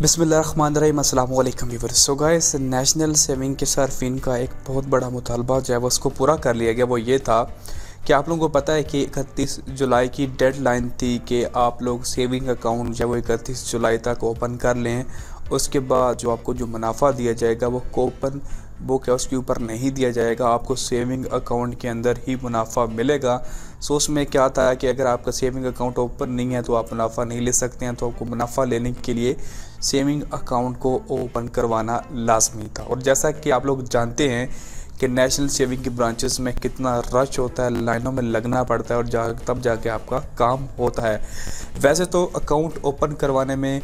बिसमीम so guys national saving के सार्फिन का एक बहुत बड़ा मुतालबा जो है, वो उसको पूरा कर लिया गया। वो ये था कि आप लोगों को पता है कि इकतीस जुलाई की डेडलाइन थी कि आप लोग सेविंग अकाउंट जो है, वो इकतीस जुलाई तक ओपन कर लें उसके बाद जो आपको जो मुनाफा दिया जाएगा, वो कोपन बुक है, उसके ऊपर नहीं दिया जाएगा। आपको सेविंग अकाउंट के अंदर ही मुनाफा मिलेगा। सो उसमें क्या आता है कि अगर आपका सेविंग अकाउंट ओपन नहीं है तो आप मुनाफा नहीं ले सकते हैं। तो आपको मुनाफा लेने के लिए सेविंग अकाउंट को ओपन करवाना लाजमी था। और जैसा कि आप लोग जानते हैं कि नेशनल सेविंग की ब्रांचेस में कितना रश होता है, लाइनों में लगना पड़ता है और जा, तब जाके आपका काम होता है। वैसे तो अकाउंट ओपन करवाने में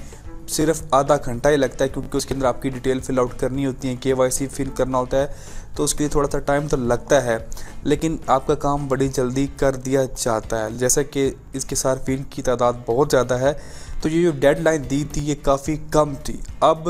सिर्फ़ आधा घंटा ही लगता है क्योंकि उसके अंदर आपकी डिटेल फिल आउट करनी होती है के वाई सी फिल करना होता है तो उसके लिए थोड़ा सा टाइम तो लगता है, लेकिन आपका काम बड़ी जल्दी कर दिया जाता है। जैसा कि इसके सार्फिन की तादाद बहुत ज़्यादा है तो ये जो डेडलाइन दी थी, ये काफ़ी कम थी। अब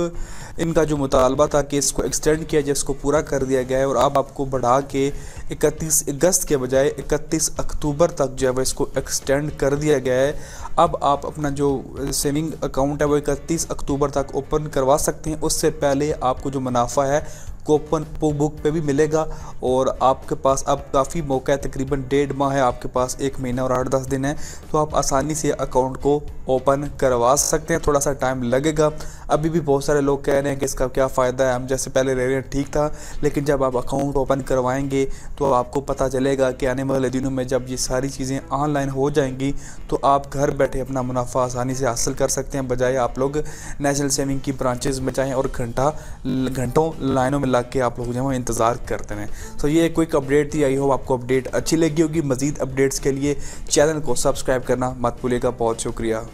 इनका जो मुतालबा था कि इसको एक्सटेंड किया जाए, इसको पूरा कर दिया गया है और अब आपको बढ़ा के 31 अगस्त के बजाय 31 अक्टूबर तक जो है वह इसको एक्सटेंड कर दिया गया है। अब आप अपना जो सेविंग अकाउंट है वो इकतीस अक्टूबर तक ओपन करवा सकते हैं। उससे पहले आपको जो मुनाफा है कोपन बुक पे भी मिलेगा और आपके पास अब काफ़ी मौका है, तकरीबन डेढ़ माह है आपके पास, एक महीना और आठ दस दिन है तो आप आसानी से अकाउंट को ओपन करवा सकते हैं। थोड़ा सा टाइम लगेगा। अभी भी बहुत सारे लोग कह रहे हैं कि इसका क्या फ़ायदा है, हम जैसे पहले रह रहे हैं, ठीक था, लेकिन जब आप अकाउंट ओपन करवाएँगे तो आपको पता चलेगा कि आने वाले दिनों में जब ये सारी चीज़ें ऑनलाइन हो जाएँगी तो आप घर बैठे अपना मुनाफा आसानी से हासिल कर सकते हैं। बजाय आप लोग नेशनल सेविंग की ब्रांचेज़ में जाएँ और घंटा, घंटों लाइनों में लग के आप लोग जो है वो इंतज़ार करते हैं सो ये क्विक अपडेट थी। आई होप आपको अपडेट अच्छी लगी होगी। मज़ीद अपडेट्स के लिए चैनल को सब्सक्राइब करना मत भूलिएगा। बहुत शुक्रिया।